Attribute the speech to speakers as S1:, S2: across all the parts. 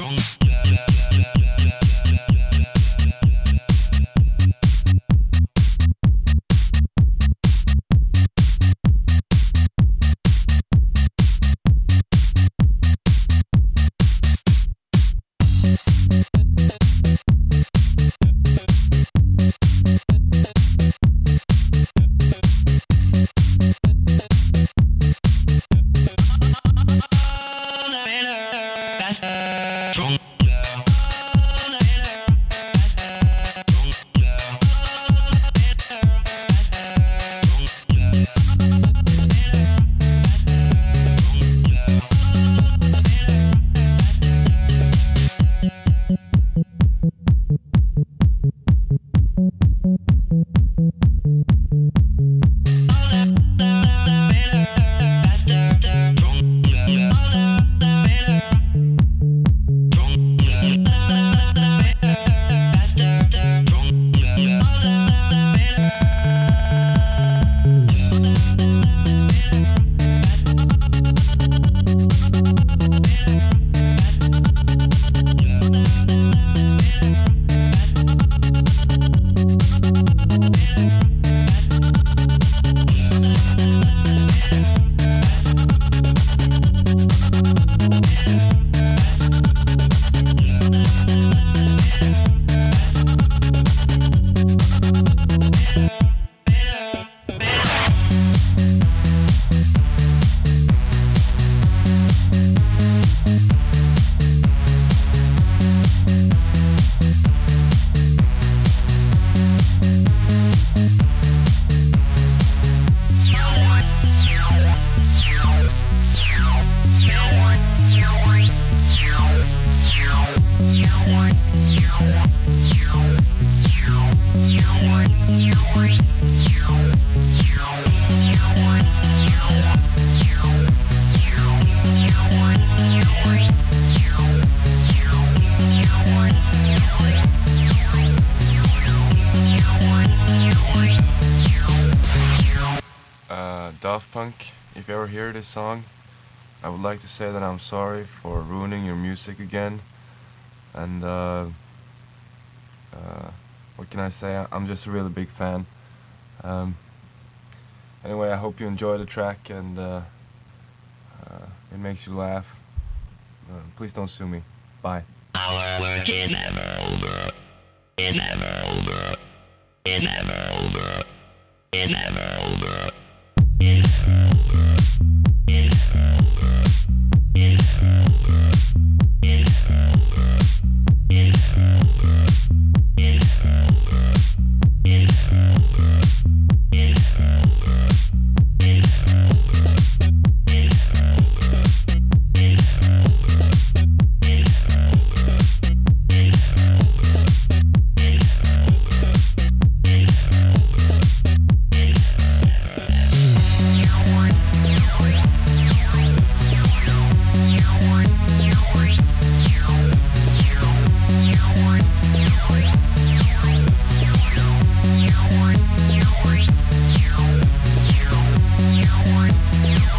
S1: Strong. Daft Punk, if you ever hear this song, I would like to say that I'm sorry for ruining your music again. And uh, uh, what can I say? I'm just a really big fan. Um, anyway, I hope you enjoy the track and uh, uh it makes you laugh. Uh, please don't sue me. Bye.
S2: Our work is never over. Is never over. Is never over. Is never over.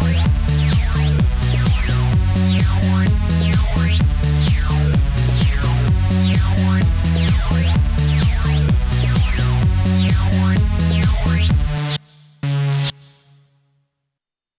S2: Bye.